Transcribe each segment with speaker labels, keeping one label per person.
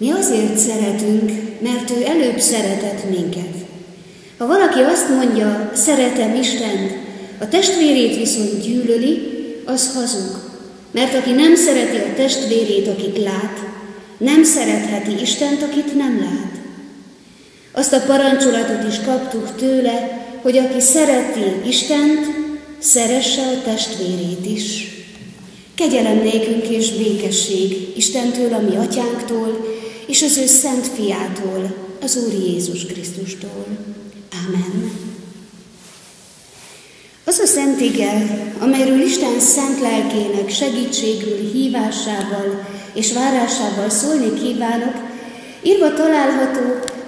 Speaker 1: Mi azért szeretünk, mert ő előbb szeretett minket. Ha valaki azt mondja, szeretem Istent, a testvérét viszont gyűlöli, az hazug. Mert aki nem szereti a testvérét, akit lát, nem szeretheti Istent, akit nem lát. Azt a parancsolatot is kaptuk tőle, hogy aki szereti Istent, szeresse a testvérét is. Kegyelem nékünk és békesség Istentől, a mi atyánktól, és az ő szent fiától, az Úr Jézus Krisztustól. Amen. Az a szent ige, amelyről Isten szent lelkének segítségül hívásával és várásával szólni kívánok, írva található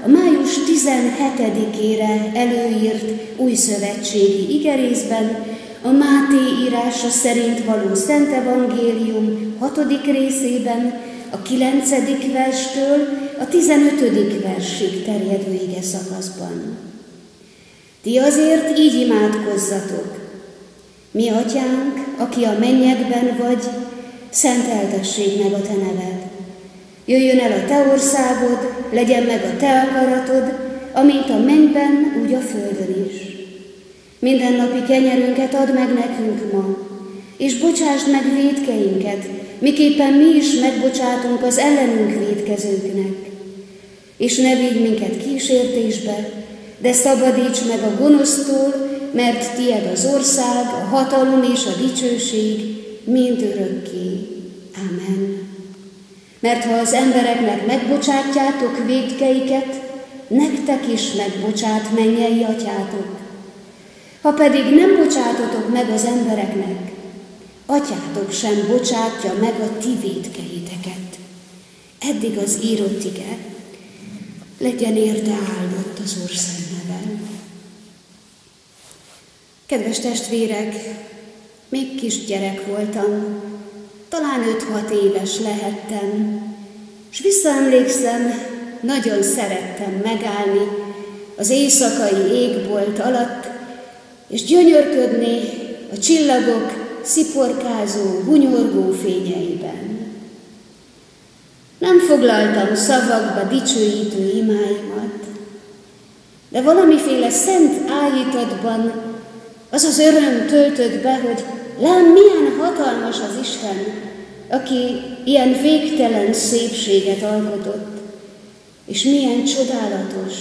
Speaker 1: a május 17-ére előírt új szövetségi igerészben, a Máté írása szerint való Szent Evangélium 6. részében, a 9. verstől a 15. versig terjedő ige szakaszban. Ti azért így imádkozzatok. Mi atyánk, aki a mennyekben vagy, szenteltessék meg a te neved. Jöjjön el a te országod, legyen meg a te akaratod, amint a mennyben, úgy a földön is. Minden napi kenyerünket add meg nekünk ma, és bocsásd meg védkeinket, miképpen mi is megbocsátunk az ellenünk védkezőknek. És ne vigy minket kísértésbe, de szabadíts meg a gonosztól, mert tied az ország, a hatalom és a dicsőség mind örökké. Amen. Mert ha az embereknek megbocsátjátok védkeiket, nektek is megbocsát mennyei atyátok. Ha pedig nem bocsátotok meg az embereknek, atyátok sem bocsátja meg a ti védkeiteket. Eddig az írott ige, legyen érte áldott az Úr neve. Kedves testvérek, még kisgyerek voltam, talán 5-6 éves lehettem, és visszaemlékszem, nagyon szerettem megállni az éjszakai égbolt alatt, és gyönyörködni a csillagok sziporkázó, hunyorgó fényeiben. Nem foglaltam szavakba dicsőítő imáimat, de valamiféle szent állítatban az az öröm töltött be, hogy lám milyen hatalmas az Isten, aki ilyen végtelen szépséget alkotott, és milyen csodálatos,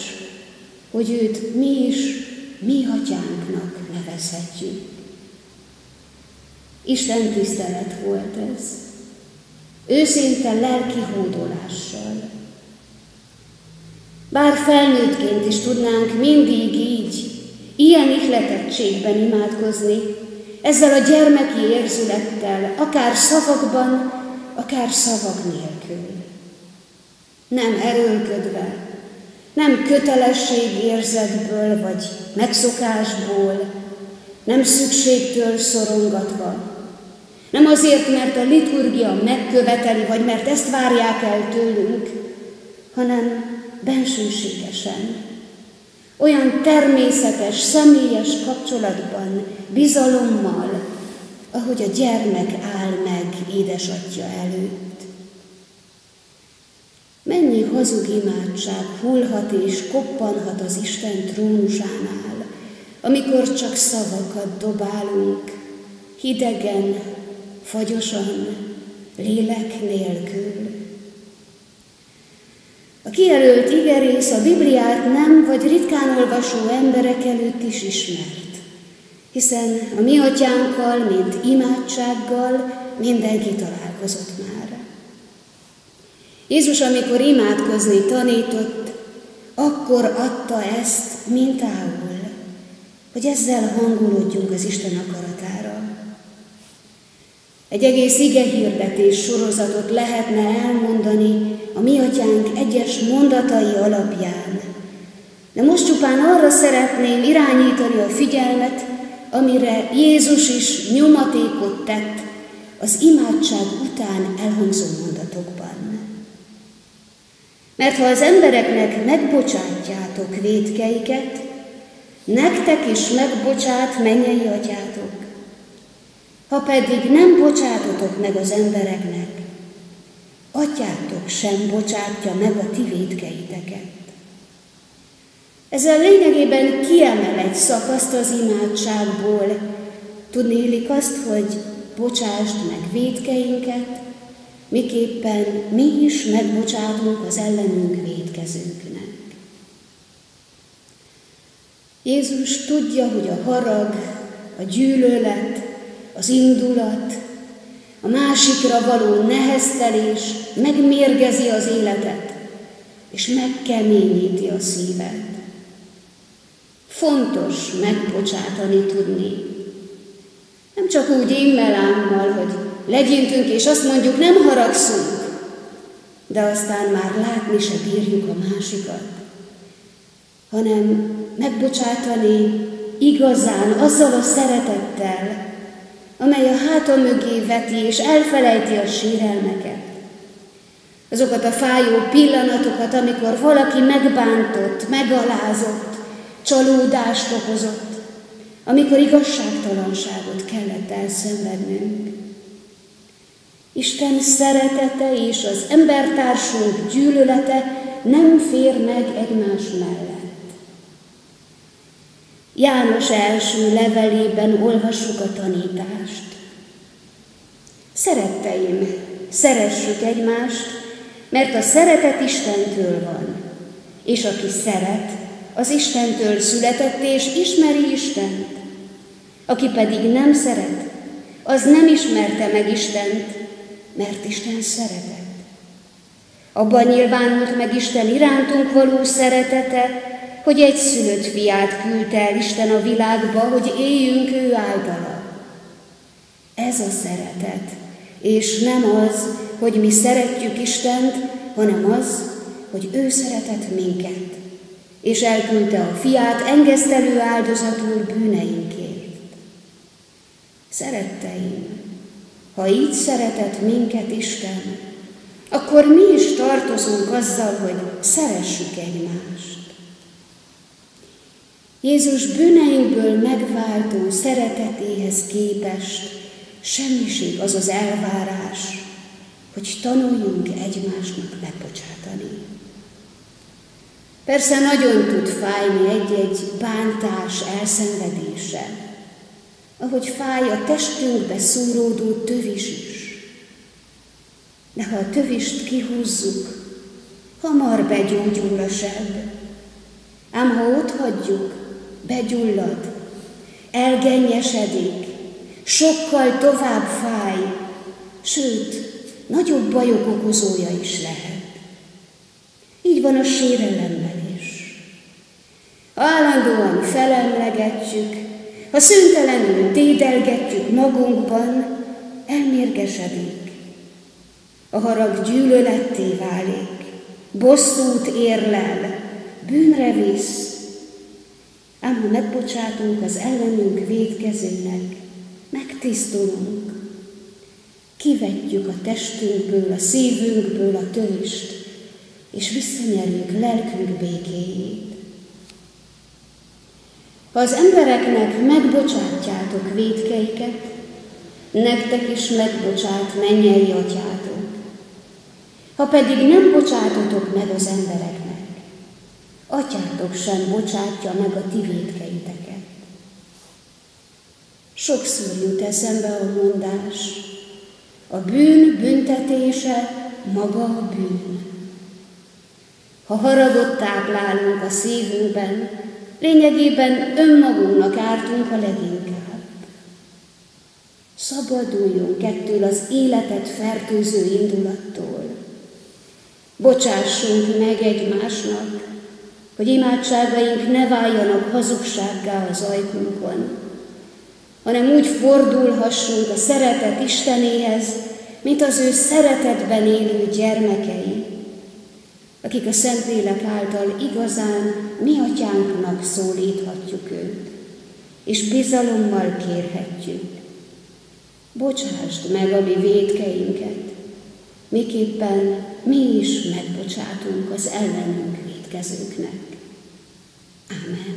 Speaker 1: hogy őt mi is mi atyánknak nevezhetjük. Isten tisztelet volt ez, őszinte lelki hódolással. Bár felnőttként is tudnánk mindig így, ilyen ihletettségben imádkozni, ezzel a gyermeki érzülettel, akár szavakban, akár szavak nélkül. Nem erőlködve, nem kötelességérzetből vagy megszokásból, nem szükségtől szorongatva, nem azért, mert a liturgia megköveteli, vagy mert ezt várják el tőlünk, hanem bensőségesen, olyan természetes, személyes kapcsolatban, bizalommal, ahogy a gyermek áll meg édesatja előtt. Mennyi hazug imádság hullhat és koppanhat az Isten trónusánál, amikor csak szavakat dobálunk, hidegen, fagyosan, lélek nélkül. A kijelölt igerész a Bibliát nem vagy ritkán olvasó emberek előtt is ismert, hiszen a mi atyánkkal, mint imádsággal mindenki találkozott már. Jézus, amikor imádkozni tanított, akkor adta ezt mintául, hogy ezzel hangolódjunk az Isten akaratára. Egy egész ige hirdetés sorozatot lehetne elmondani a mi atyánk egyes mondatai alapján. De most csupán arra szeretném irányítani a figyelmet, amire Jézus is nyomatékot tett az imádság után elhangzó mondatokban. Mert ha az embereknek megbocsátjátok védkeiket, nektek is megbocsát mennyei atyátok. Ha pedig nem bocsátotok meg az embereknek, atyátok sem bocsátja meg a ti védkeiteket. Ezzel lényegében kiemel egy szakaszt az imádságból. Tudni illik azt, hogy bocsásd meg védkeinket, miképpen mi is megbocsátunk az ellenünk védkezőknek. Jézus tudja, hogy a harag, a gyűlölet, az indulat, a másikra való neheztelés megmérgezi az életet, és megkeményíti a szívet. Fontos megbocsátani tudni. Nem csak úgy immelámmal, hogy legyintünk és azt mondjuk, nem haragszunk, de aztán már látni se bírjuk a másikat, hanem megbocsátani igazán, azzal a szeretettel, amely a háta mögé veti és elfelejti a sérelmeket. Azokat a fájó pillanatokat, amikor valaki megbántott, megalázott, csalódást okozott, amikor igazságtalanságot kellett elszenvednünk. Isten szeretete és az embertársunk gyűlölete nem fér meg egymás mellett. János első levelében olvassuk a tanítást. Szeretteim, szeressük egymást, mert a szeretet Istentől van, és aki szeret, az Istentől született és ismeri Istent. Aki pedig nem szeret, az nem ismerte meg Istent, mert Isten szeretett. Abban nyilvánult meg Isten irántunk való szeretete, hogy egy szülött fiát küldte el Isten a világba, hogy éljünk ő általa. Ez a szeretet, és nem az, hogy mi szeretjük Istent, hanem az, hogy ő szeretett minket, és elküldte a fiát engesztelő áldozatul bűneinkért. Szeretteim, ha így szeretett minket Isten, akkor mi is tartozunk azzal, hogy szeressük egymást. Jézus bűneinkből megváltó szeretetéhez képest semmiség az az elvárás, hogy tanuljunk egymásnak megbocsátani. Persze nagyon tud fájni egy-egy bántás elszenvedése, ahogy fáj a testünkbe szúródó tövis is. De ha a tövist kihúzzuk, hamar begyógyul a seb. Ám ha ott hagyjuk, begyullad, elgennyesedik, sokkal tovább fáj, sőt, nagyobb bajok okozója is lehet. Így van a sérelemmel is. Állandóan felemlegetjük, ha szüntelenül dédelgetjük magunkban, elmérgesedik. A harag gyűlöletté válik, bosszút érlel, bűnre visz, ám ha megbocsátunk az ellenünk védkezőnek, megtisztulunk, kivetjük a testünkből, a szívünkből a tövist, és visszanyerjük lelkünk békéjét. Ha az embereknek megbocsátjátok védkeiket, nektek is megbocsát mennyei atyátok. Ha pedig nem bocsátotok meg az embereknek, atyátok sem bocsátja meg a ti védkeiteket. Sokszor jut eszembe a mondás, a bűn büntetése maga a bűn. Ha haragot táplálunk a szívünkben, lényegében önmagunknak ártunk a leginkább. Szabaduljunk ettől az életet fertőző indulattól. Bocsássunk meg egymásnak, hogy imádságaink ne váljanak hazugsággá az ajkunkon, hanem úgy fordulhassunk a szeretet Istenéhez, mint az ő szeretetben élő gyermekei, akik a Szentlélek által igazán mi atyánknak szólíthatjuk őt, és bizalommal kérhetjük. Bocsásd meg a mi védkeinket, miképpen mi is megbocsátunk az ellenünk védkezőknek. Amen.